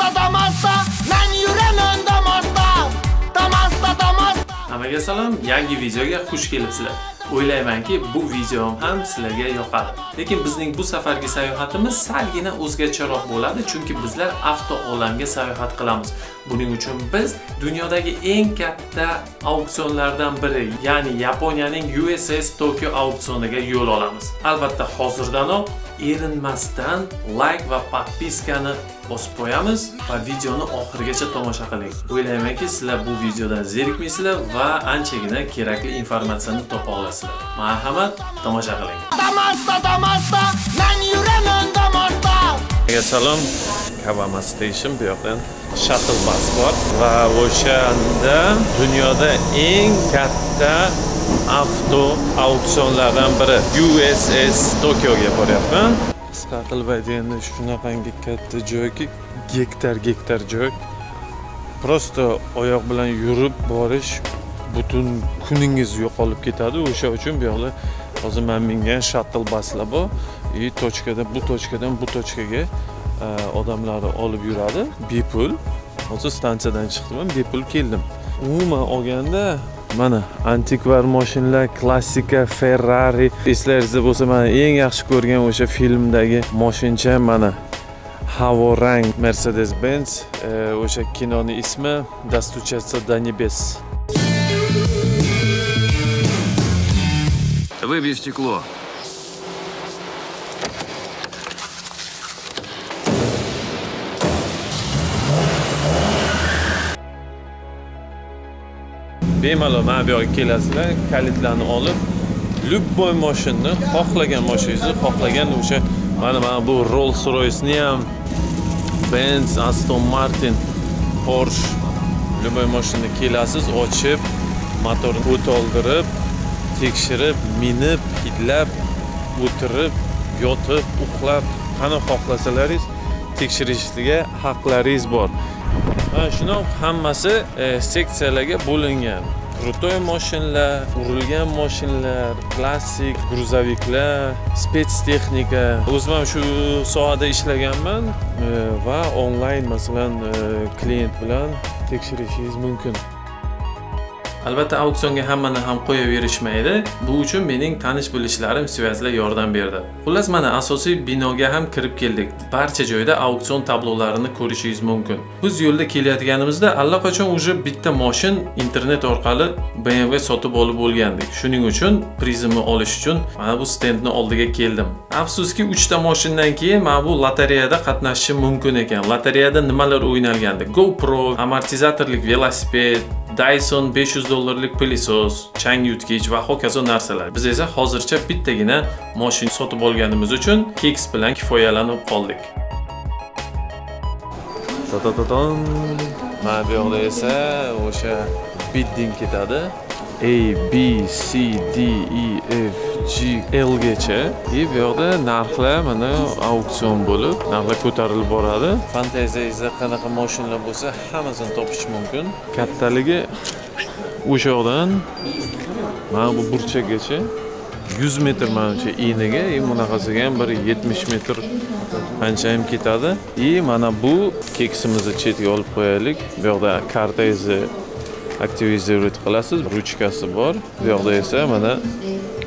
Damas'ta Damas'ta men yuraman Damas'ta Damas'ta Damas'ta Hammaga salom, yangi videoga xush kelibsizlar. O'ylaymanki, bu videom ham sizlarga yoqadi. Lekin bizning bu safargi sayohatimiz salgina o'zgacharoq bo'ladi, chunki bizlar avto olamga sayohat qilamiz. Buning uchun biz dunyodagi eng katta auksionlardan biri, ya'ni Yaponiyaning USS Tokyo auksioniga yo'l olamiz. Albatta, hozirdanoq erinmasdan like va podpiskani bosib qo'yamiz va videoni oxirigacha tomosha qiling. O'ylaymanki, sizlar bu videodan zerikmaysizlar va anchagina kerakli informatsiyani topa olasizlar. Marhamat, tomosha qiling. Damas'ta Damas'ta men yuraman Damas'ta Sizga salom. Kavama Station bu yoqdan shuttle bus bor va o'shanda dunyoda eng katta avto auksionlardan biri USS Tokyoga boryapman. Qisqa qilib aytganda shunaqangi katta joyki gektar gektar joy. Prosta oyoq bilan yurib borish butun kuningiz yo'qolib ketadi. O'sha uchun bu yoqda hozir men mingan shuttle baslar bor. И точкаdan bu точкаdan bu точкаga odamlarni olib yuradi bepul. Hozir stansiyadan chiqdim, bepul keldim. Umuman olganda mana antikvar mashinalar, klassika, Ferrari eslaringizda bo'lsa, mana eng yaxshi ko'rgan o'sha filmdagi mashincha mana Havo rang Mercedes-Benz, e, o'sha kinoning ismi Достучаться до небес. Выбей стекло. Bemalol mana bu yoqqa kelasizlar kalitlarni olib любой mashinani xohlagan mashinangizni xohlagan o'sha mana mana bu Rolls roysni ham Benz, Aston Martin, Porsche любой mashinani kelasiz. Ochib motorni o't oldirib tekshirib minib hidlab o'tirib yotib uxlab qani xohlasalaringiz tekshirishga haqlaringiz bor. Mana shunaqa hammasi e, seksiyalarga bo'lingan. Крутой mashinalar urilgan mashinalar klassik gruzoviklar spets texnika o'zim ham shu sohada ishlaganman e, va onlayn masalan e, klient bilan tekshirishingiz mumkin. Albatta auksionga hammani ham qo'yaverishmaydi. Bu uchun mening tanish bilishlarim svязlar yordam berdi. Xullas mana asosiy binoga ham kirib keldik. Barcha joyda auksion tablolarini ko'rishingiz mumkin. Biz yo'lda kelayotganimizda allaqachon уже bitta mashin internet orqali BMW sotib olib bo'lgandik. Shuning uchun prizimni olish uchun mana bu stendni oldiga keldim. Afsuski 3 ta keyin mana bu lotereyada qatnashishim mumkin ekan. Lotereyada nimalar o'ynalgandi? GoPro, amortizatorlik velosiped, Dyson 500 dollarlik pilisos, chang yutgich va hokazo narsalar. Biz esa hozircha bittagina mashina sotib olganimiz uchun keks bilan kifoyalanib qoldik. Ta-ta-ta-tan. Mana bu yoqda esa o'sha bidding ketadi. A, B, C, D, E, F, G, L gacha. И bu yoqda narxlar mana auksion bo'lib, narxlar ko'tarilib boradi. Fantaziyangizda qanaqa mashinalar bo'lsa, hammasini topish mumkin. Kattaligi o'sha yoqdan mana bu burchakgacha 100 metr manimcha eniga, и bunaqasiga ham bir 70 metr anchayam ketadi. И mana bu keksimizni chetga olib qo'yaylik. Bu yoqda kartangizni aktivizировать qilasiz ruchkasi bor bu yoqda esa mana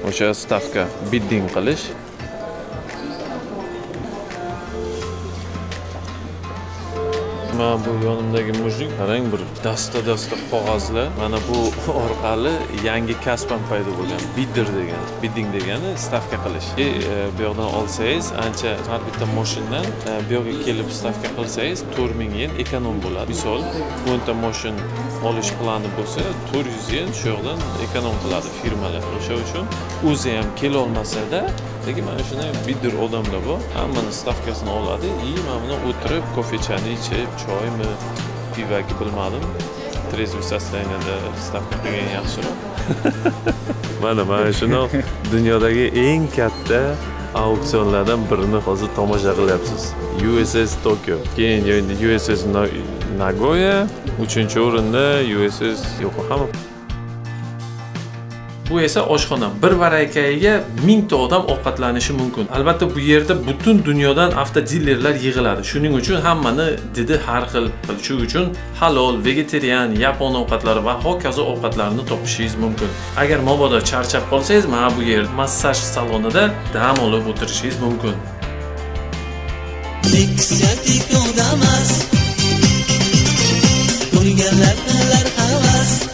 o'sha stavka bidding qilish. Mana bu yonimdagi mujik qarang bir dasta dasta qog'ozlar mana bu orqali yangi kasb ham paydo bo'lgan. Bidder degan bidding degani stavka qilish. E, bu yoqdan olsangiz ancha har bitta mashinadan e, bu yoqqa kelib stavka qilsangiz to'rt ming yen ekonom bo'ladi. Misol o'nta moshin olish plani bo'lsa to'rt yuz yen shu yoqdan ekonom qiladi firmalar. O'sha uchun o'zi ham kelolmasada lekin mana shunday bidder odamlar bor. Hammani stavkasini oladi. И mana buni o'tirib kofechani ichib choymi pivaki bilmadim. Трезвый состоянияda stavka qilgan yaxshiroq. Mana mana shunaqa dunyodagi eng katta auksionlardan birini hozir tomosha qilyapsiz. USS Tokyo. Keyin USS Nagoya uchinchi o'rinda USS Yokohama bu esa oshxona. Bir varakayiga mingta odam ovqatlanishi mumkin. Albatta bu yerda butun dunyodan avtodilerlar yig'iladi. Shuning uchun hammani didi har xil shu uchun halol vegetarian yapon ovqatlari va hokazo ovqatlarni topishingiz mumkin. Agar mabodo charchab qolsangiz mana bu yer massaj salonida dam olib o'tirishingiz mumkin. Seksiyatiko damas Ko'rganlar qilar havas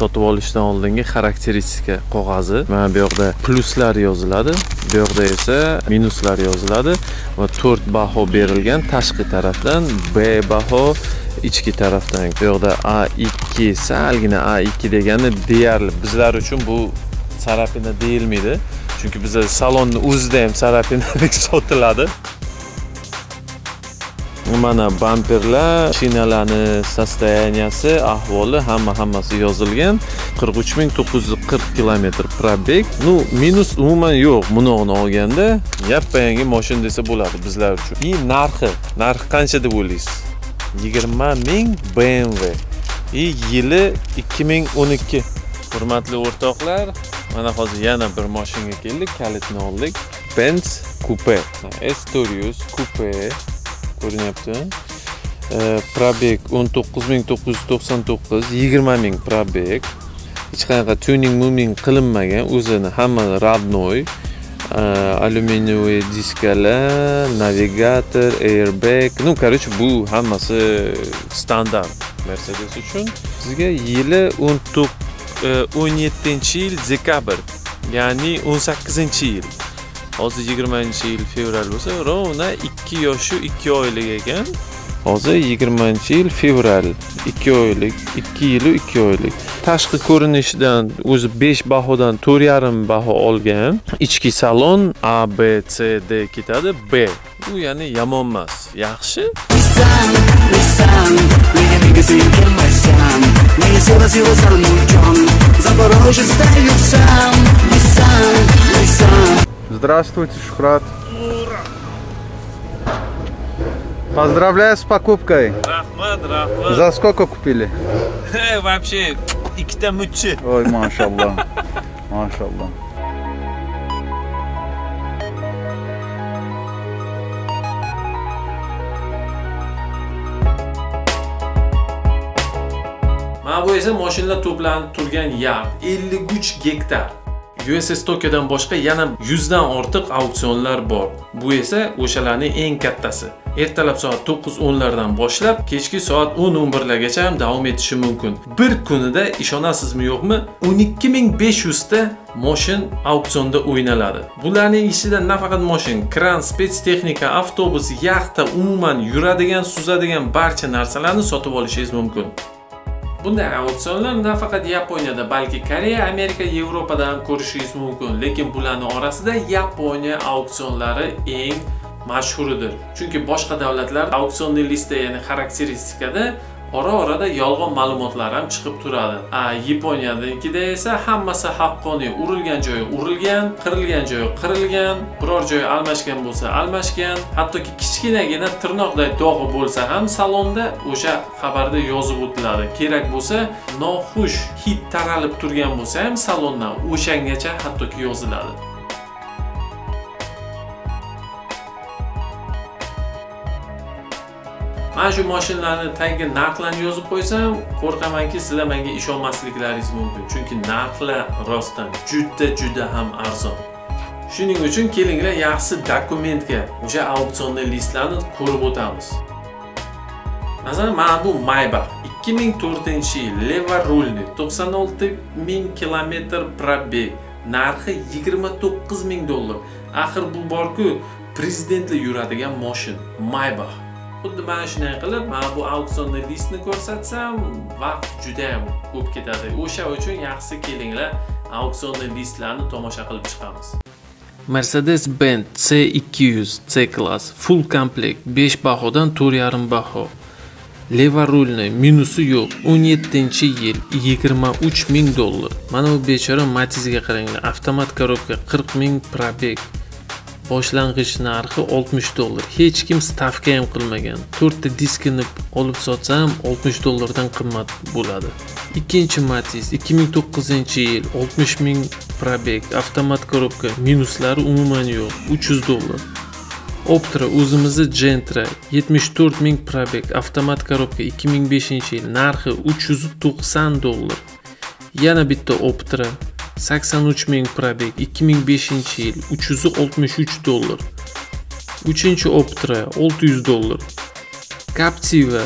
sotib olishdan oldingi xarakteristika qog'ozi. Mana bu yoqda pluslar yoziladi bu yoqda esa minuslar yoziladi va to'rt baho berilgan tashqi tarafdan b baho ichki tarafdan. Bu yoqda a2 salgina a2 degani deyarli bizlar uchun bu sarapina deyilmaydi. Chunki bizda salonni o'zida ham sarapinadek sotiladi. Mana bamperlar shinalarni sostoyaniyasi ahvoli hamma hammasi yozilgan. 43940 kilometr probeg ну minus umuman yo'q bunog'ini olganda. Yappa yangi moshina desa bo'ladi bizlar uchun. И narxi narxi qancha deb o'ylaysiz? 20 ming bmw и yili 2012 hurmatli o'rtoqlar mana hozir yana bir mashinaga keldik. Kalitni oldik. Benz coupe. S coupe. Ko'rinyapti. Probeg 19999 20 ming probeg hech qanaqa tuning muming qilinmagan o'zini hamma родной alyuminiy diskalar navigator airbag. Ну короче bu hammasi standart mercedes uchun sizga yili 17 yil dekabr ya'ni 18 yil hozir 20 yil fevral bo'lsa ровно 2 yoshu 2 oylik ekan. Hozir 20 yil fevral 2 oylik 2 yilu 2 oylik. Tashqi ko'rinishidan o'zi 5 bahodan 4,5 baho olgan ichki salon a b c d ketadi b. Bu ya'ni yomon emas yaxshi. Nega yursam Nissan, Nissan. Здравствуйте, Шухрат. Поздравляю с покупкой. rahmat rahmat За сколько купили? вообще ikkita muchchi Ой, машаллах. Машаллах. mana bu esa mashinalar to'planib turgan yard 53 gektar USS Tokyodan boshqa yana 100 dan ortiq auksionlar bor. Bu esa o'shalarning eng kattasi. Ertalab soat 9:10 lardan boshlab kechki soat 10:11largacha ham davom etishi mumkin. Bir kunida ishonasizmi yo'qmi 12500 ta moshin auksionda o'ynaladi. Bularning ichida nafaqat moshin, kran, spetstexnika, avtobus, yaxta, umuman yuradigan, suzadigan barcha narsalarni sotib olishingiz mumkin. Bunday auksionlar nafaqat Yaponiyada, balki Koreya, Amerika, Yevropada ham ko'rishingiz mumkin. Lekin bularning orasida Yaponiya auksionlari eng mashhuridir. Chunki boshqa davlatlar auksionning lista, ya'ni xarakteristikada ora-orada yolg'on ma'lumotlar ham chiqib turadi. A Yaponiyadagida esa hammasi haqqoniy, urilgan joyi urilgan, qirilgan joyi qirilgan, biror joyi almashgan bo'lsa almashgan, hattoki kichkinagina tirnoqday dog'i bo'lsa ham salonda o'sha xabarda yozib o'tiladi. Kerak bo'lsa, noxush hid taralib turgan bo'lsa ham salondan o'shangacha hattoki yoziladi. Mana shu mashinalarni tagiga narxlarni yozib qo'ysam qo'rqamanki sizlar menga ishonmasliklaringiz mumkin. Chunki narxlar rostdan juda juda ham arzon. Shuning uchun kelinglar yaxshi dokumentga o'sha auksiondan listlarni ko'rib o'tamiz. Masalan mana bu maybach 2004 yil leva rulni 96 ming kilometr probeg. Narxi 29 ming dollar. Axir bu borku prezidentlar yuradigan moshin maybach xuddi mana shunday qilib mana bu auksionni listni ko'rsatsam vaqt juda ham ko'p ketadi. O'sha uchun yaxshisi kelinglar auksionni listlarni tomosha qilib chiqamiz. Mercedes benz c200 c klass full komplekt 5 bahodan 4,5 baho. Leva rulni minusi yo'q 17 yil 23 ming dollar. Mana bu bechora matizga qaranglar avtomat korobka 40 ming probek boshlang'ich narxi 60 dollar. Hech kim stavka ham qilmagan. To'rtta diskini olib sotsam 60 dollardan qimmat bo'ladi. Ikkinchi matiz 2009 yil 60 ming probeg avtomat korobka minuslari umuman yo'q 300 dollar. Optra o'zimizni Gentra 74 ming probeg avtomat korobka 2005 yil narxi 390 dollar. Yana bitta Optra 83 ming probek 2005 yil 363 dollar 3 optra 600 dollar Captiva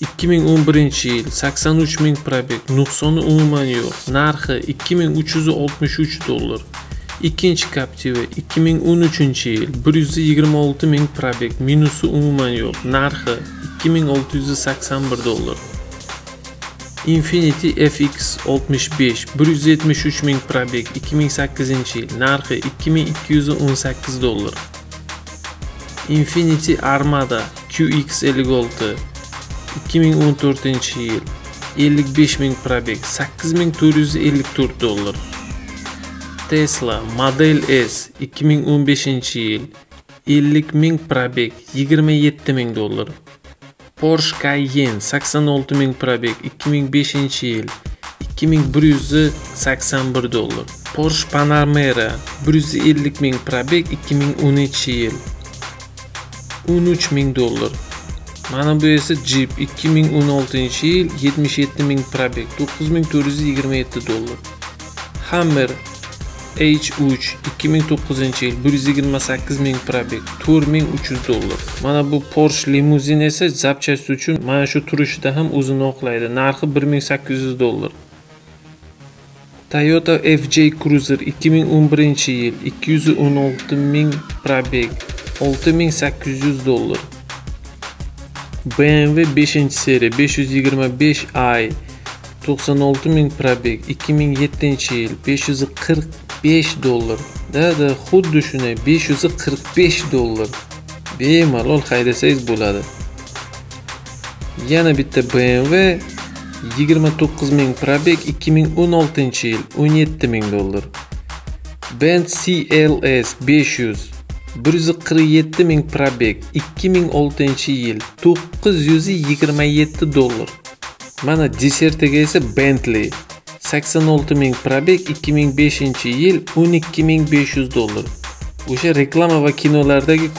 2011 yil 83 ming probek nuqsoni umuman yo'q narxi 2363 dollar ikkinchi Captiva 2013 yil 126 ming probek minusi umuman yo'q narxi 2681 dollar. Infinity FX 65 173 ming probeg 2008 yil narxi 2218 dollar. Infinity Armada QX56 2014 yil 55 ming probeg 8454 dollar. Tesla Model S 2015 yil 50 ming probeg 27 ming dollar. Porsche Cayenne 86 ming probeg 2005 yil 2181 dollar. Porsche Panamera 150 ming probeg 2013 yil 13 ming dollar. Mana bu esa Jeep 2016 yil 77 ming probeg 9427 dollar. Hammer H3 2009-yil 128 ming probek 4300 dollar. Mana bu Porsche limuzin esa zapchast uchun mana shu turishida ham o'zini oqlaydi. Narxi 1800 dollar. Toyota FJ Cruiser 2011-yil 216 ming probek 6800 dollar. BMW 5-seriya 525i 96 ming probek 2007-yil 540 5 dollar. Da da xuddi shunday 545 dollar. Bemalol haydasangiz bo'ladi. Yana bitta BMW 29000 probek 2016-yil 17000 dollar. Benz CLS 500 147000 probek 2016-yil 927 dollar. Mana desertiga esa Bentley 86 ming probeg 2005 yil 12500 dollar. O'sha reklama va kinolardagi